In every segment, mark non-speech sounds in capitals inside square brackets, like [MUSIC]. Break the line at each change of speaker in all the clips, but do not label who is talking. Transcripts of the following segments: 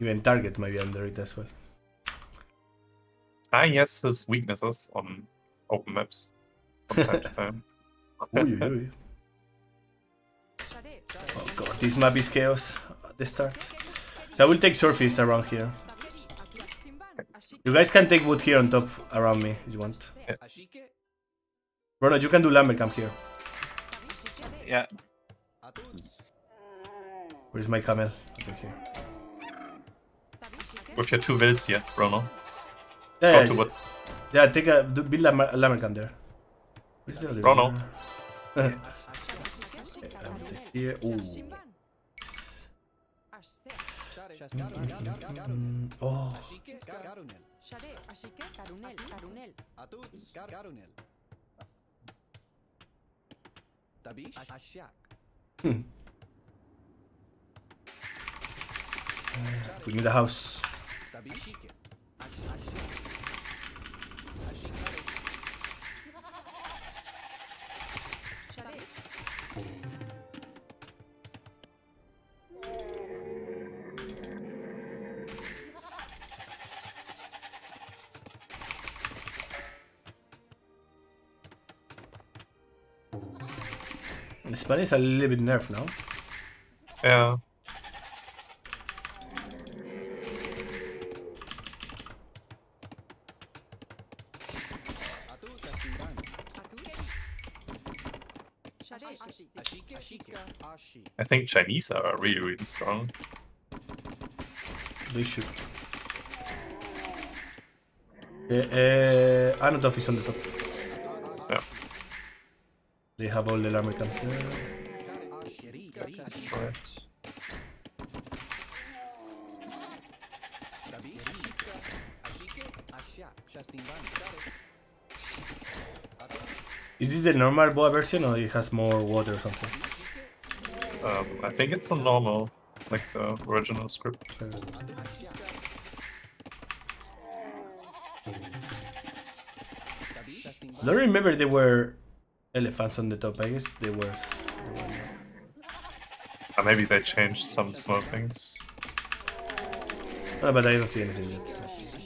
Even target might be under it as well.
Ah, he has his weaknesses on open maps from time to time. [LAUGHS]
Uy, uy, uy. Oh god, this map is chaos at the start. I will take surface around here. You guys can take wood here on top around me if you want. Bruno, you can do lumber camp here.
Yeah.
Where's my camel? Over here.
With your two wills here, Bruno.
Yeah,
Go
yeah,
to wood.
yeah take a build a, ma- a lumber camp there. Where's the other
Bruno.
one? I will take here. Ooh. Mm, oh, hmm. We need a house. Spanish a little bit nerfed now.
Yeah. Think Chinese are really, really strong.
They should. Uh, uh, Anatov is on the top.
Yeah.
They have all the armor camps there.
Right.
Is this the normal boa version or it has more water or something?
Um, I think it's a normal, like the original script.
Uh, I don't remember there were elephants on the top. I guess there was. There were not.
Uh, maybe they changed some small things.
No, but I don't see anything yet. so-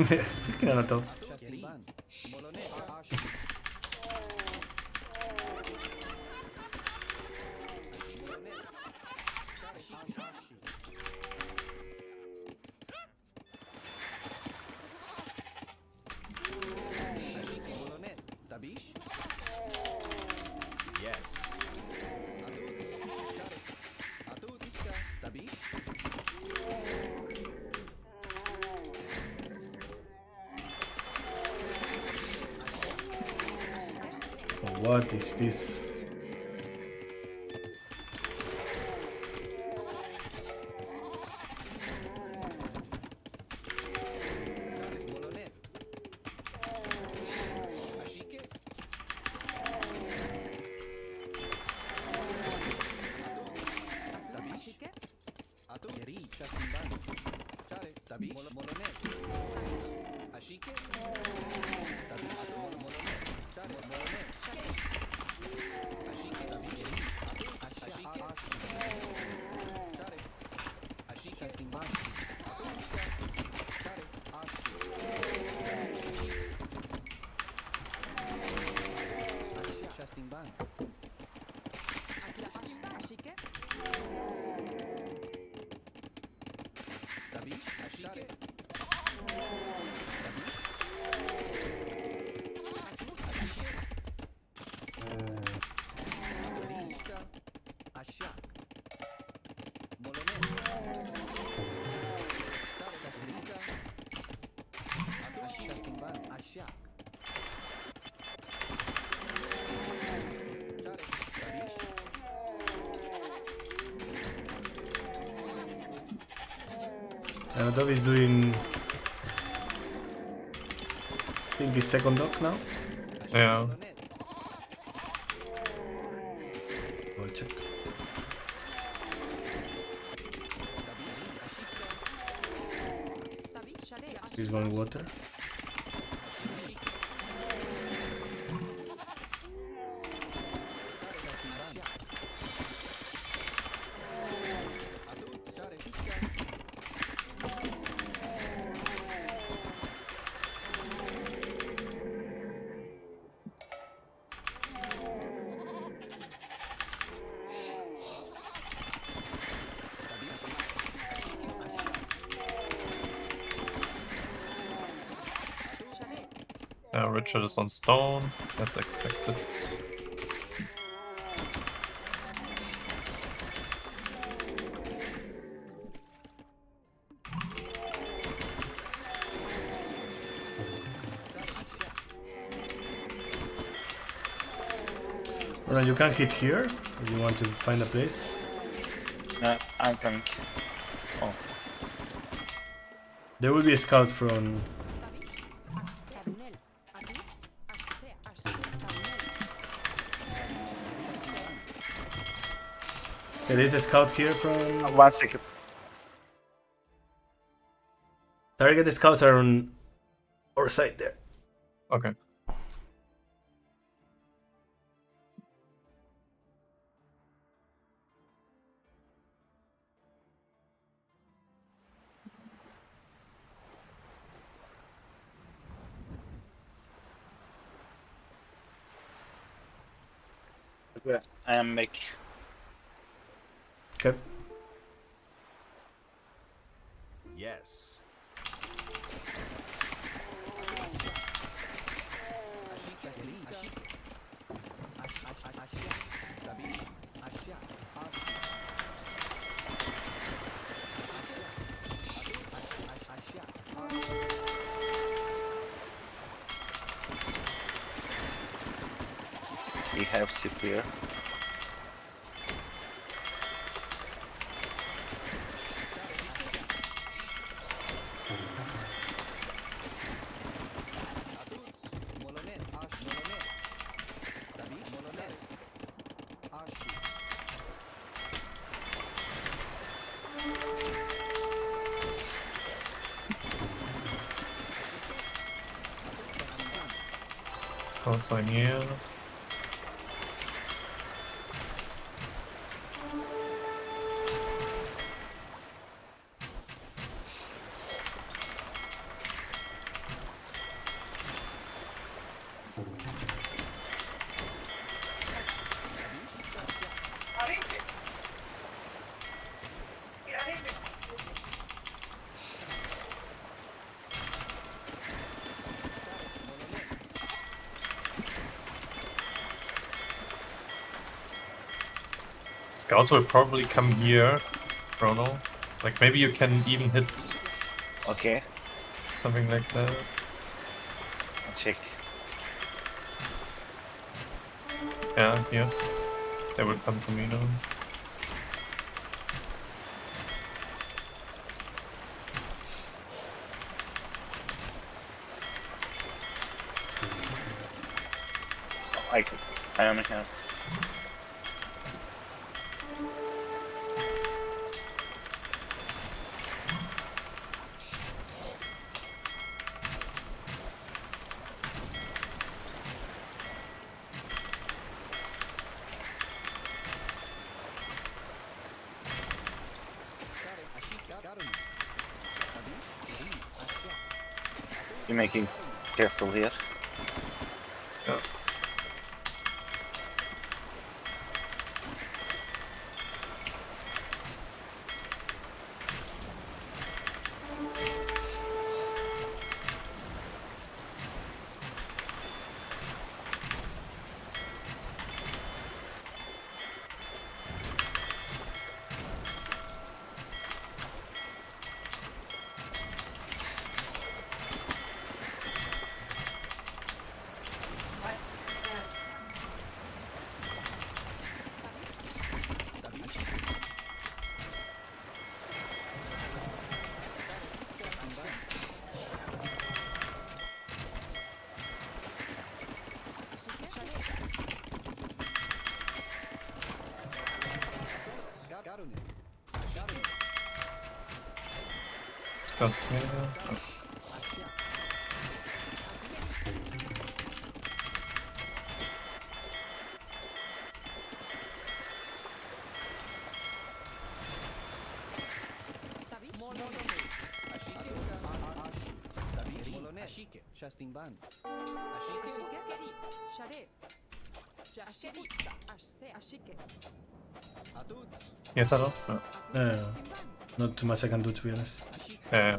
[LAUGHS] Freaking Anatov. What is this? Uh, Dove is doing. I think his second dog now.
Yeah.
We'll check. He's going water.
Richard is on stone, as expected.
Alright, you can hit here if you want to find a place.
No, I'm coming. Oh,
There will be a scout from. Okay, there's a scout here from.
one second.
Target the scouts are on our side there.
Okay.
I am back.
Okay.
Yes.
We have CPR.
Scouts are Scouts will probably come here, Chrono. Like maybe you can even hit
Okay,
something like that.
I'll check.
Yeah, here. They will come to me now.
Oh, I, I only have. Making careful here.
Scott's here.
Ashike, Justin Van.
Ashikeri, Share. Asheri, Ashse, Ashike.
Taro? No.
Uh, not too much I can do to be honest.
Yeah.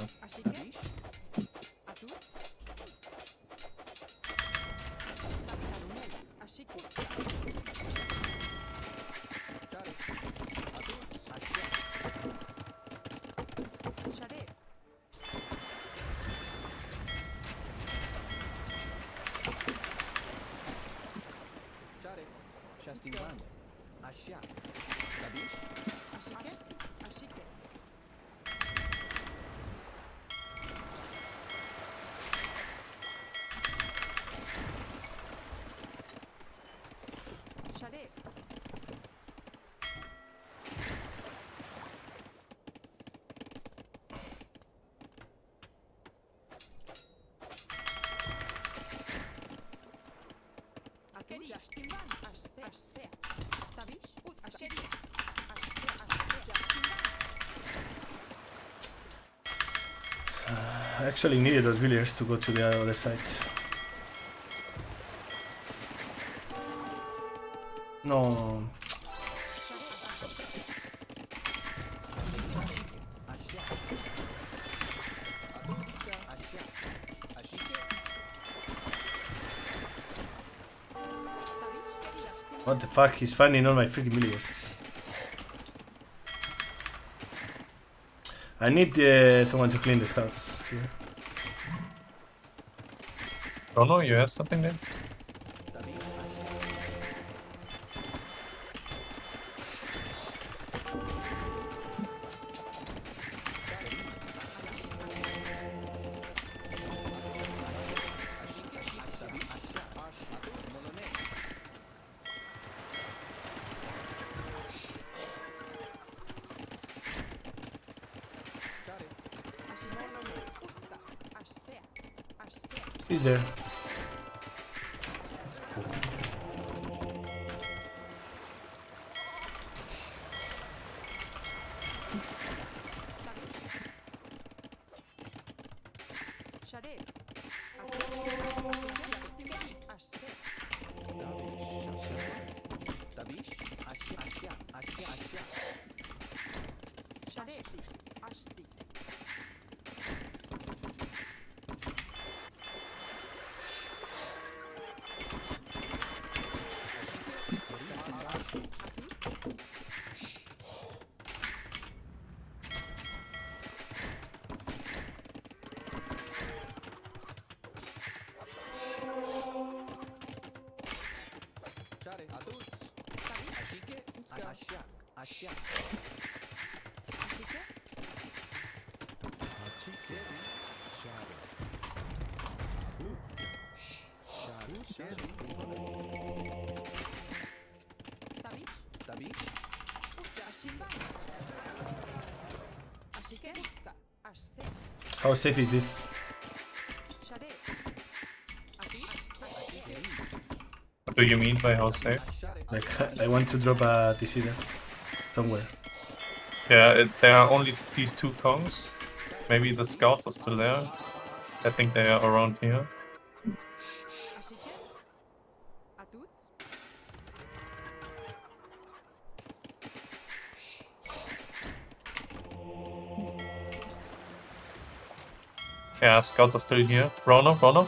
I uh, actually needed auxiliaries to go to the other side. No, what the fuck? He's finding all my freaking millions. I need uh, someone to clean the scouts here.
Rono, you have something there?
How safe is this?
What do you mean by how safe?
Like, [LAUGHS] I want to drop a there. Somewhere.
Yeah, it, there are only these two Kongs. Maybe the scouts are still there. I think they are around here. Yeah, scouts are still here. Rono, Rono?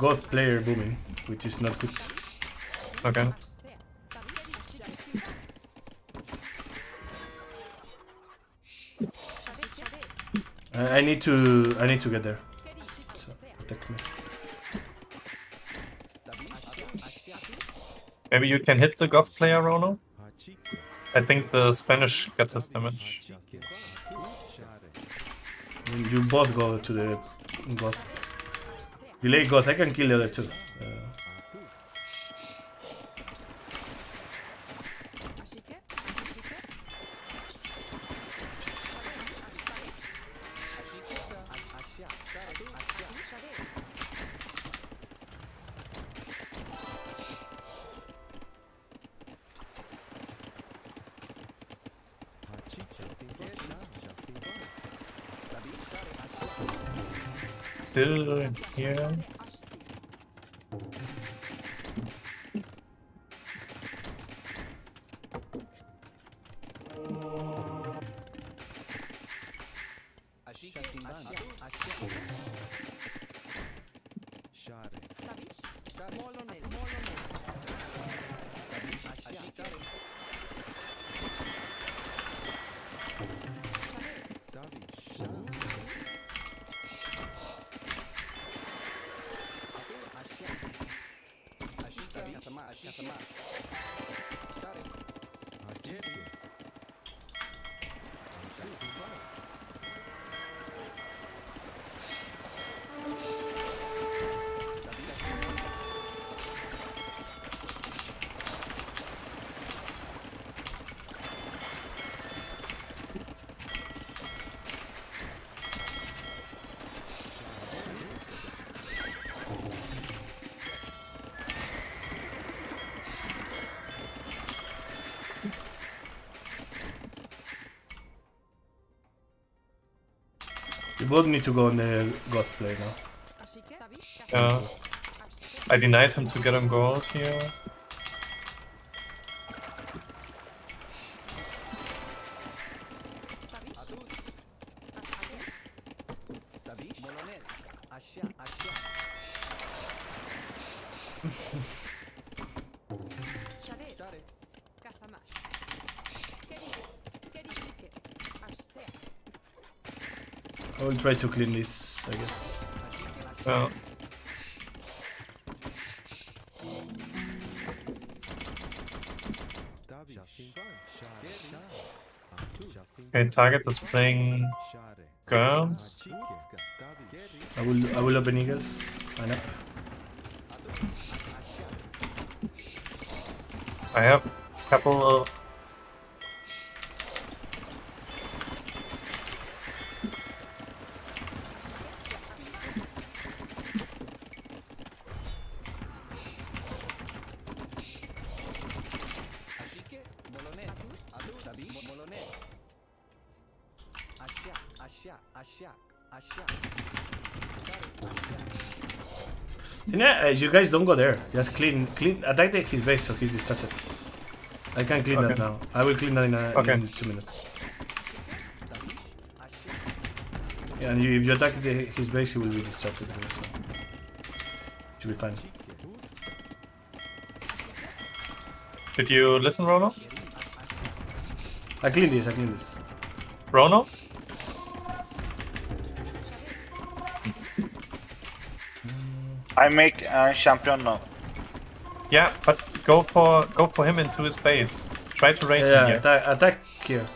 Goth player booming, which is not good.
Okay.
I, I need to I need to get there. So protect me.
Maybe you can hit the Goth player, Rono? I think the Spanish got this damage.
You both go to the goth. Delay goth. I can kill the other two.
Still here.
You both need to go on the goth play now.
Yeah. I denied him to get on gold here.
Try to clean this, I guess.
Yeah. Okay, target is playing Skirms.
I will I will open eagles. Line up.
I have a couple of
Yeah, uh, you guys don't go there. Just clean, clean, attack the, his base so he's distracted. I can clean that now. I will clean that in, a,
Okay.
in two minutes. Yeah, and you, if you attack the, his base, he will be distracted. So. Should be fine.
Did you listen, Rono?
I clean this. I clean this.
Rono?
I make uh, champion now.
Yeah, but go for go for him into his base. Try to raid
Yeah,
him
yeah
here.
attack, attack here.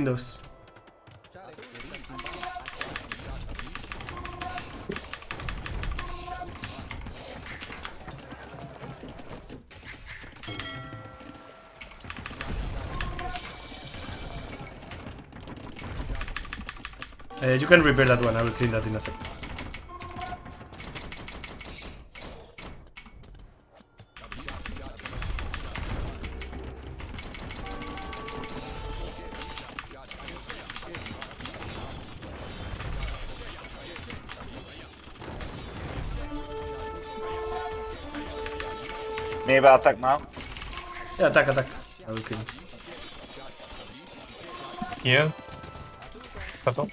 Shade.
Uh, you can repair that one. I will clean that in a sec.
Maybe attack now.
Yeah, attack, attack. I will kill him.
Here. Purple.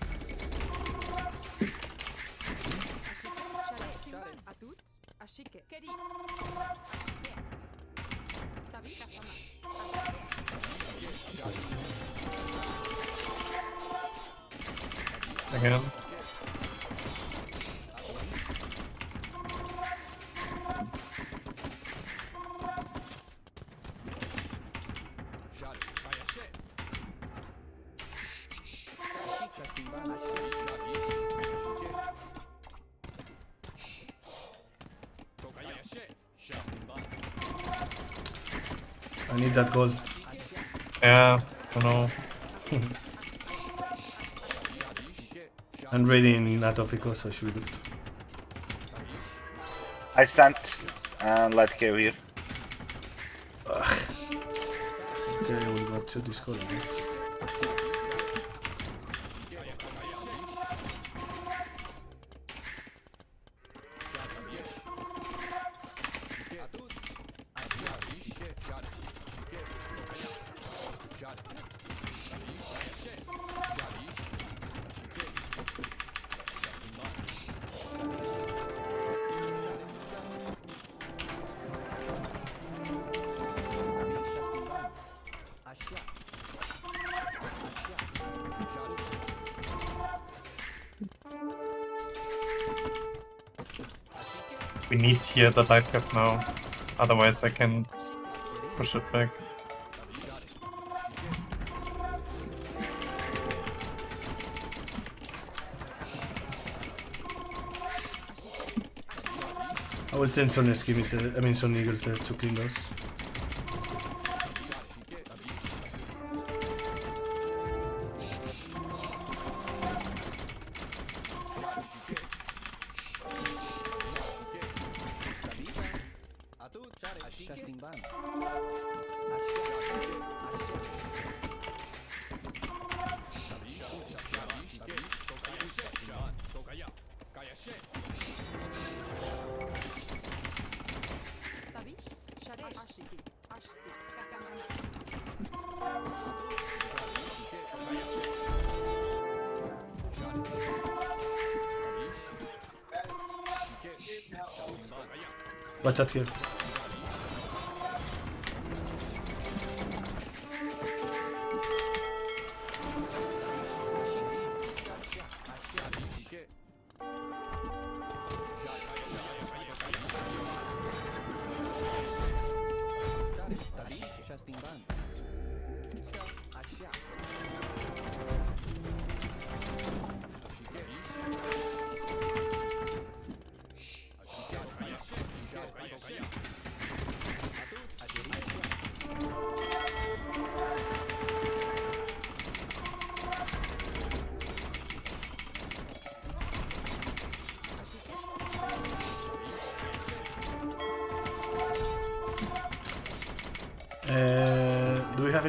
That gold.
Yeah, don't know. [LAUGHS]
I'm raiding Natofico, so should be good.
I sent uh, light cav here.
Okay, we got to Discord, I guess.
Need here the light cav now. Otherwise I can push it back.
I will send skimmies, there- uh, I mean some eagles there to clean those. Watch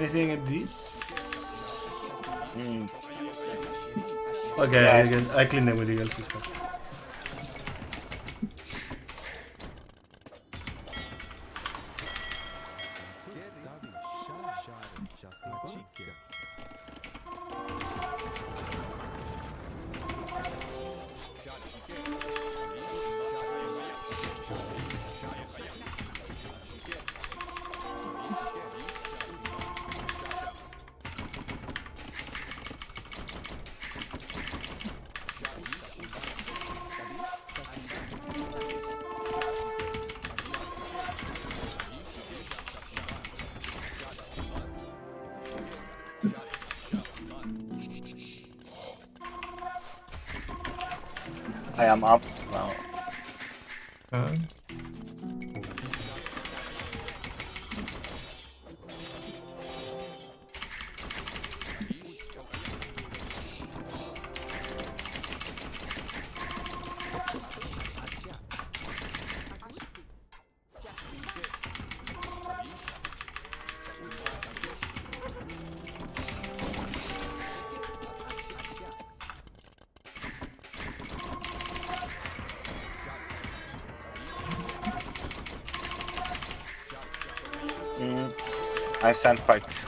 anything at this?
Mm.
Okay,
Yeah.
I, get, I clean them with eagles, it's
I am up now.
Uh,
Mm.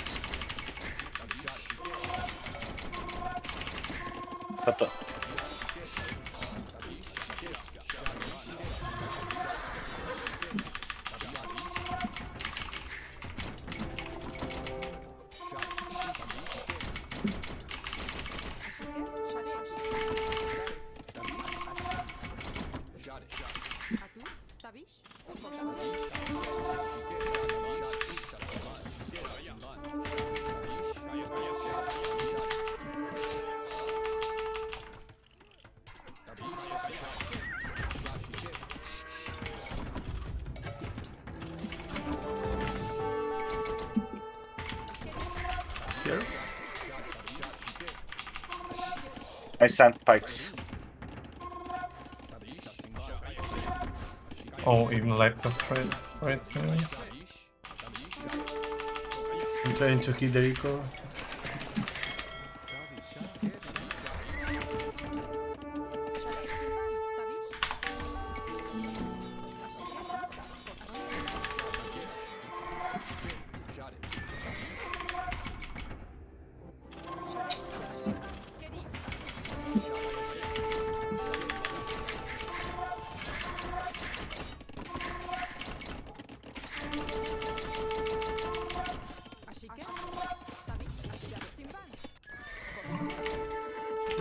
I send pikes.
Oh, even like the right, right there.
I'm trying to hit the Rico.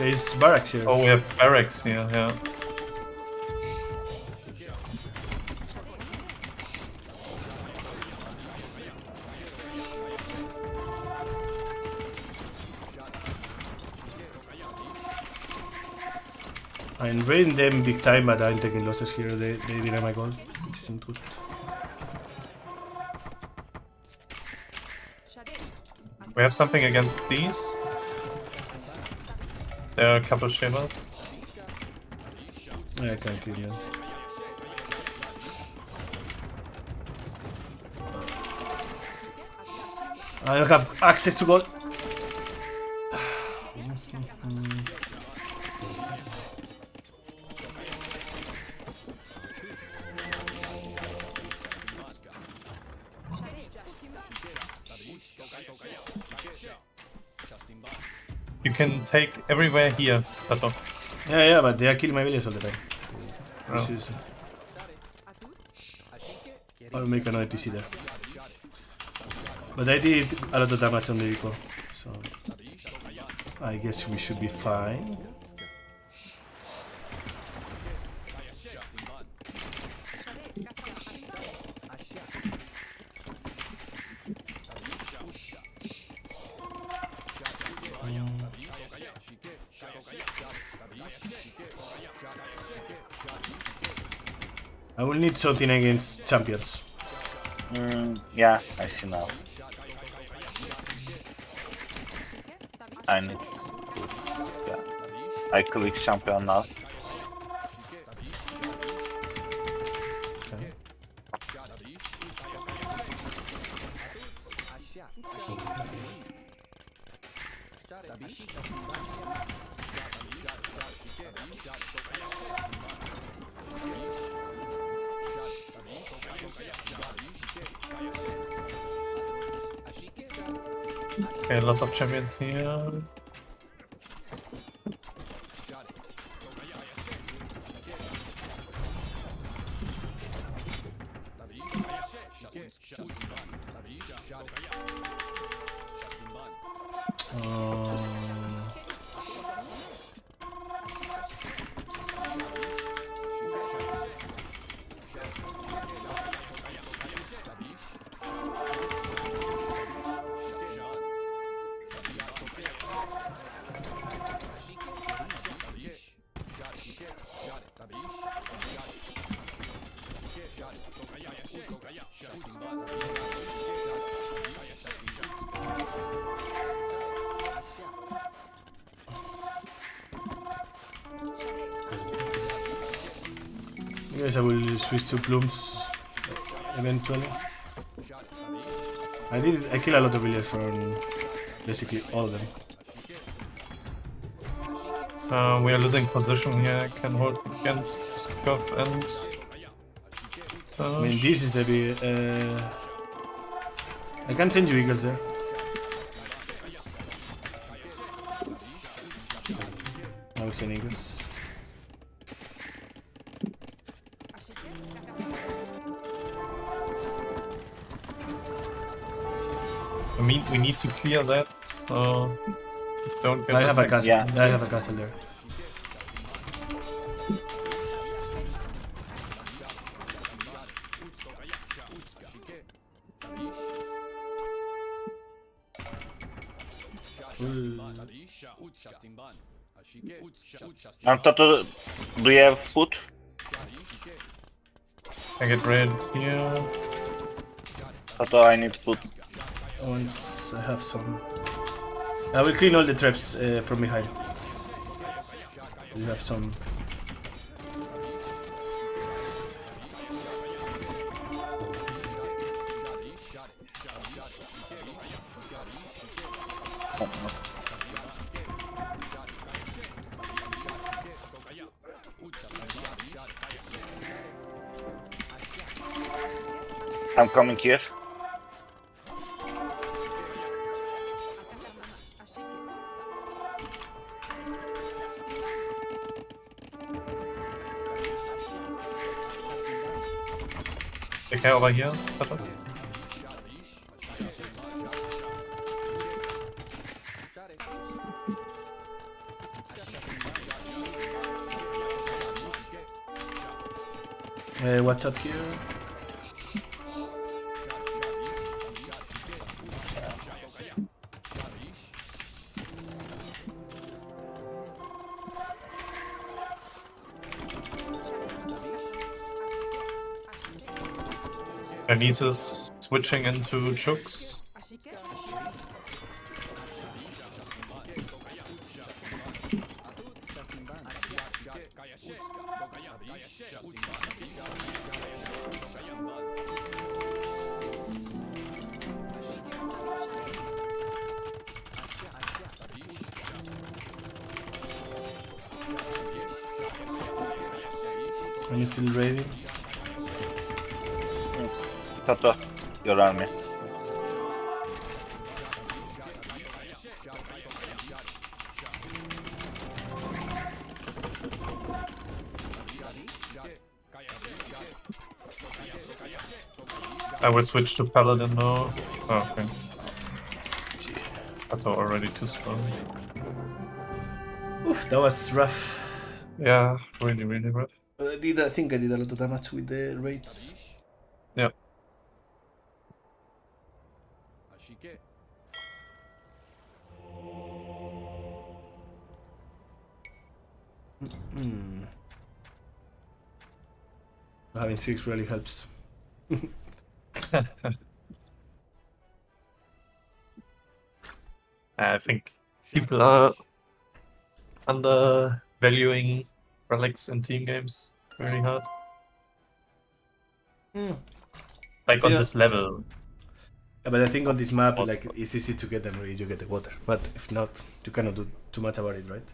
Is barracks here.
Oh, we have barracks here, yeah.
I'm raiding them big time, but I'm taking losses here. They, they deny my goal, which isn't good.
We have something against these. There are a couple shivers.
Yeah, I can't kill them. I don't have access to gold. [LAUGHS]
You can take everywhere here, Tato.
Yeah, yeah, but they are killing my village all the time. Oh. This
Oh.
is. I'll make another TC there. But I did a lot of damage on the Rico, so I guess we should be fine. I will need something against champions.
Mm, yeah, I see now. I need. Yeah. I click champion now.
Okay.
Okay, lots of champions here.
To plumes eventually. I did. I kill a lot of villagers from basically all of them.
Uh, we are losing position here. Can hold against Gov and.
I mean, this is the big. Uh, I can send you eagles there. I will send eagles.
We need to clear that, so don't get
I have a
attacked.
castle.
Yeah.
I have a castle there.
And Toto, do you have food?
I get red here.
Toto, I need food.
Once I have some. I will clean all the traps uh, from behind. We have some.
I'm coming here.
Pepper.
Uh, what's up here?
Dionysus switching into chooks.
I'm still ready.
Toto, your army.
I will switch to Paladin now. Oh, ah, okay. I thought already too strong.
Oof, that was rough.
Yeah, really, really rough.
I did. I think I did a lot of damage with the raids. Hmm. Having six really helps. [LAUGHS]
I think people are undervaluing relics in team games very hard.
Hmm.
Like on
Yeah.
this level.
Yeah, but I think on this map, like it's easy to get them really you get the water. But if not, you cannot do too much about it, right?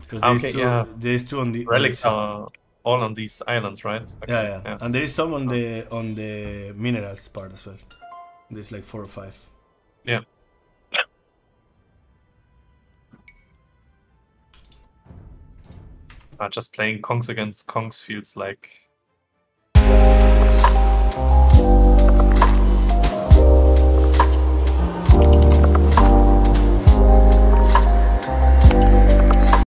Because there's
Okay,
two,
yeah.
there's two on the
Relics
side.
are all on these islands, right? Okay,
Yeah, yeah, and there is some on the on the minerals part as well. There's like four or five.
Yeah. [COUGHS] Uh, just playing Kongs against Kongs feels like